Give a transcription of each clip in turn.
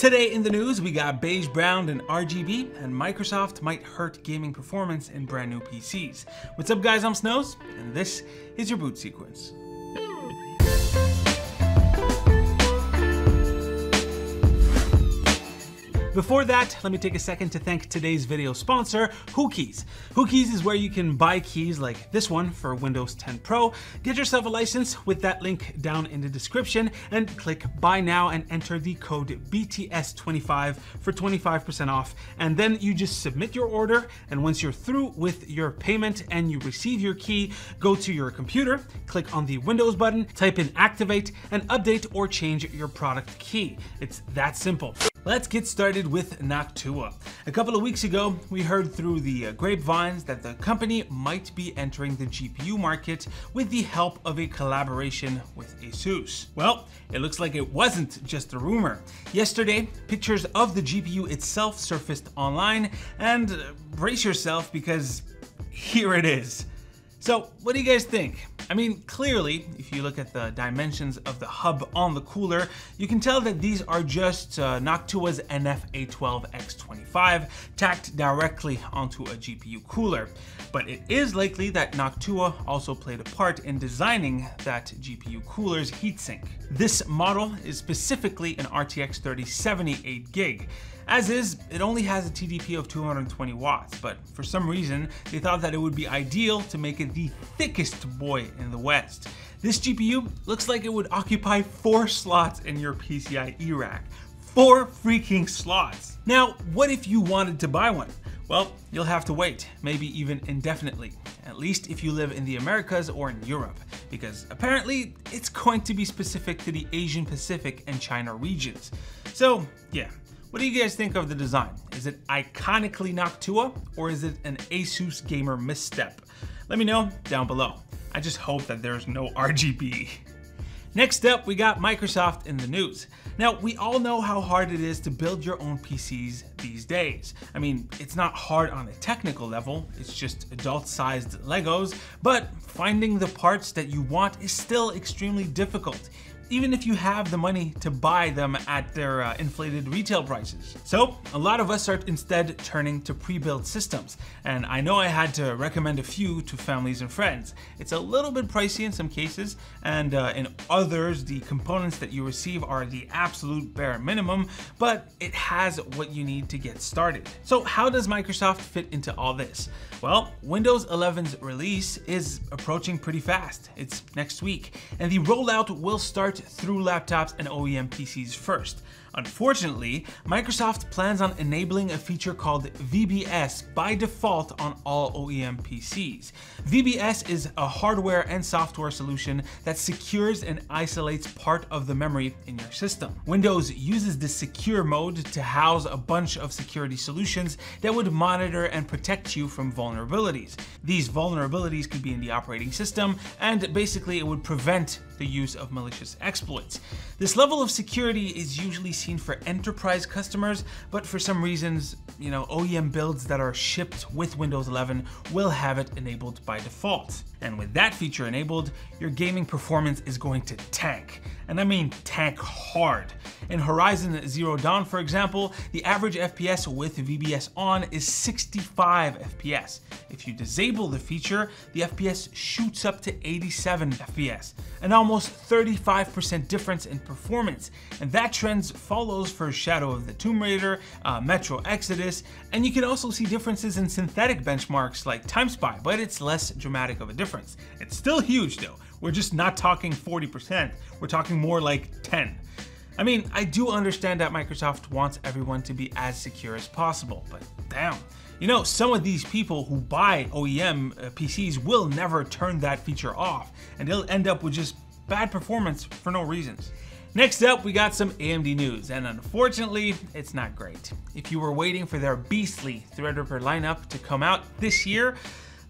Today in the news, we got beige, brown, and RGB, and Microsoft might hurt gaming performance in brand new PCs. What's up guys, I'm Snows, and this is your boot sequence. Before that, let me take a second to thank today's video sponsor, Whokeys. Whokeys is where you can buy keys like this one for Windows 10 Pro. Get yourself a license with that link down in the description and click buy now and enter the code BTS25 for 25% off. And then you just submit your order. And once you're through with your payment and you receive your key, go to your computer, click on the Windows button, type in activate and update or change your product key. It's that simple. Let's get started with Noctua. A couple of weeks ago, we heard through the uh, grapevines that the company might be entering the GPU market with the help of a collaboration with ASUS. Well, it looks like it wasn't just a rumor. Yesterday, pictures of the GPU itself surfaced online, and uh, brace yourself because here it is. So, what do you guys think? I mean, clearly, if you look at the dimensions of the hub on the cooler, you can tell that these are just uh, Noctua's NF-A12X25 tacked directly onto a GPU cooler. But it is likely that Noctua also played a part in designing that GPU cooler's heatsink. This model is specifically an RTX 3070 8 gig. As is, it only has a TDP of 220 watts, but for some reason, they thought that it would be ideal to make it the thickest boy in the West. This GPU looks like it would occupy four slots in your PCIe rack. Four freaking slots. Now, what if you wanted to buy one? Well, you'll have to wait, maybe even indefinitely, at least if you live in the Americas or in Europe, because apparently it's going to be specific to the Asian Pacific and China regions. So yeah, what do you guys think of the design? Is it iconically Noctua or is it an Asus gamer misstep? Let me know down below. I just hope that there's no RGB. Next up, we got Microsoft in the news. Now, we all know how hard it is to build your own PCs these days. I mean, it's not hard on a technical level, it's just adult-sized Legos, but finding the parts that you want is still extremely difficult even if you have the money to buy them at their uh, inflated retail prices. So a lot of us are instead turning to pre-built systems. And I know I had to recommend a few to families and friends. It's a little bit pricey in some cases, and uh, in others, the components that you receive are the absolute bare minimum, but it has what you need to get started. So how does Microsoft fit into all this? Well, Windows 11's release is approaching pretty fast. It's next week, and the rollout will start through laptops and OEM PCs first. Unfortunately, Microsoft plans on enabling a feature called VBS by default on all OEM PCs. VBS is a hardware and software solution that secures and isolates part of the memory in your system. Windows uses this secure mode to house a bunch of security solutions that would monitor and protect you from vulnerabilities. These vulnerabilities could be in the operating system, and basically it would prevent the use of malicious exploits. This level of security is usually seen for enterprise customers, but for some reasons, you know, OEM builds that are shipped with Windows 11 will have it enabled by default. And with that feature enabled, your gaming performance is going to tank. And I mean tank hard. In Horizon Zero Dawn, for example, the average FPS with VBS on is 65 FPS. If you disable the feature, the FPS shoots up to 87 FPS, an almost 35% difference in performance. And that trend follows for Shadow of the Tomb Raider, uh, Metro Exodus, and you can also see differences in synthetic benchmarks like TimeSpy, but it's less dramatic of a difference. It's still huge though. We're just not talking 40%, we're talking more like 10. I mean, I do understand that Microsoft wants everyone to be as secure as possible, but damn. You know, some of these people who buy OEM uh, PCs will never turn that feature off, and they'll end up with just bad performance for no reasons. Next up, we got some AMD news, and unfortunately, it's not great. If you were waiting for their beastly Threadripper lineup to come out this year,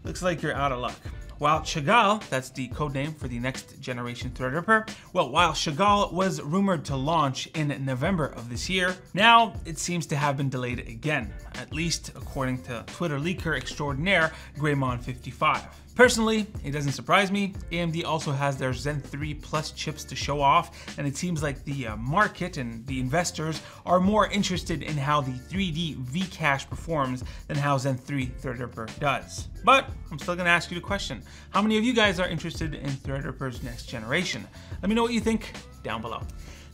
looks like you're out of luck. While Chagall, that's the codename for the next generation Threadripper, well, while Chagall was rumored to launch in November of this year, now it seems to have been delayed again, at least according to Twitter leaker extraordinaire Greymon55. Personally, it doesn't surprise me. AMD also has their Zen 3 Plus chips to show off, and it seems like the uh, market and the investors are more interested in how the 3D V-Cache performs than how Zen 3 Threadripper does. But I'm still gonna ask you the question. How many of you guys are interested in Threadripper's next generation? Let me know what you think down below.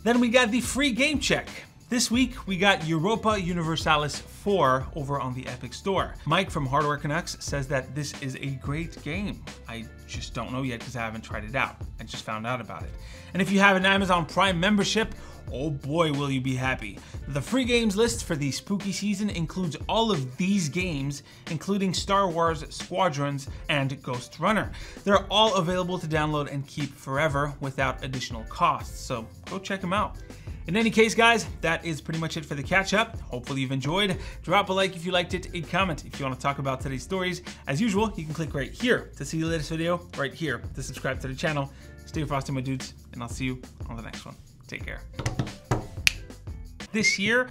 Then we got the free game check. This week, we got Europa Universalis 4 over on the Epic Store. Mike from Hardware Canucks says that this is a great game. I just don't know yet because I haven't tried it out. I just found out about it. And if you have an Amazon Prime membership, oh boy will you be happy. The free games list for the spooky season includes all of these games, including Star Wars Squadrons and Ghost Runner. They're all available to download and keep forever without additional costs, so go check them out. In any case, guys, that is pretty much it for the catch up. Hopefully you've enjoyed. Drop a like if you liked it, a comment if you want to talk about today's stories. As usual, you can click right here to see the latest video, right here to subscribe to the channel. Stay frosty, my dudes, and I'll see you on the next one. Take care. This year,